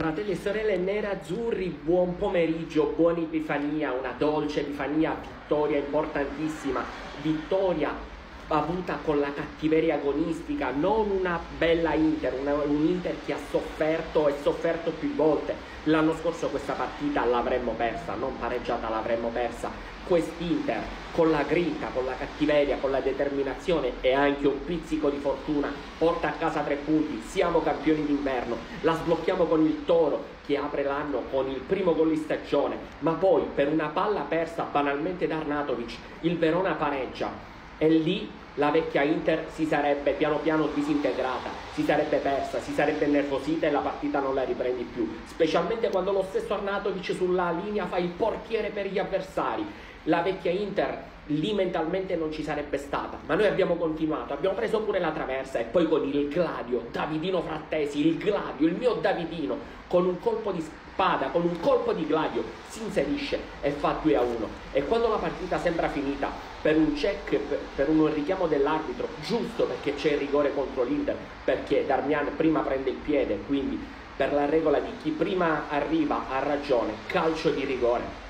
Fratelli e sorelle nerazzurri, buon pomeriggio, buona Epifania, una dolce Epifania, vittoria importantissima, vittoria avuta con la cattiveria agonistica, non una bella Inter, una, un Inter che ha sofferto e sofferto più volte. L'anno scorso questa partita l'avremmo persa, non pareggiata l'avremmo persa. Quest'Inter con la grinta, con la cattiveria, con la determinazione e anche un pizzico di fortuna porta a casa tre punti, siamo campioni d'inverno, la sblocchiamo con il Toro che apre l'anno con il primo gol di stagione, ma poi per una palla persa banalmente da Arnatovic il Verona pareggia e lì la vecchia Inter si sarebbe piano piano disintegrata, si sarebbe persa, si sarebbe nervosita e la partita non la riprendi più, specialmente quando lo stesso Arnatovic sulla linea fa il portiere per gli avversari. La vecchia Inter lì mentalmente non ci sarebbe stata, ma noi abbiamo continuato, abbiamo preso pure la traversa e poi con il Gladio, Davidino Frattesi, il Gladio, il mio Davidino, con un colpo di spada, con un colpo di Gladio, si inserisce e fa 2 a 1. E quando la partita sembra finita, per un check, per un richiamo dell'arbitro, giusto perché c'è il rigore contro l'Inter, perché Darmian prima prende il piede, quindi per la regola di chi prima arriva ha ragione, calcio di rigore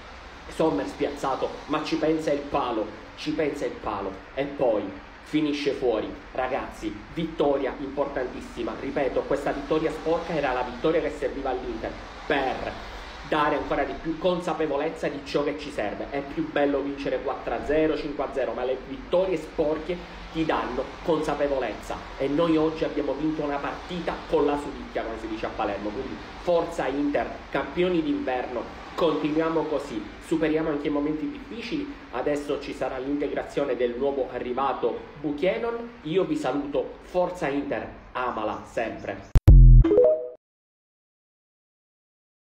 Sommer spiazzato, ma ci pensa il palo, ci pensa il palo e poi finisce fuori. Ragazzi, vittoria importantissima. Ripeto, questa vittoria sporca era la vittoria che serviva all'Inter per dare ancora di più consapevolezza di ciò che ci serve. È più bello vincere 4-0, 5-0, ma le vittorie sporche ti danno consapevolezza e noi oggi abbiamo vinto una partita con la sudicchia, come si dice a Palermo. Quindi forza Inter, campioni d'inverno, continuiamo così, superiamo anche i momenti difficili, adesso ci sarà l'integrazione del nuovo arrivato Buchanan, io vi saluto, forza Inter, amala sempre.